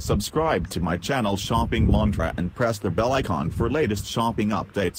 Subscribe to my channel Shopping Mantra and press the bell icon for latest shopping updates.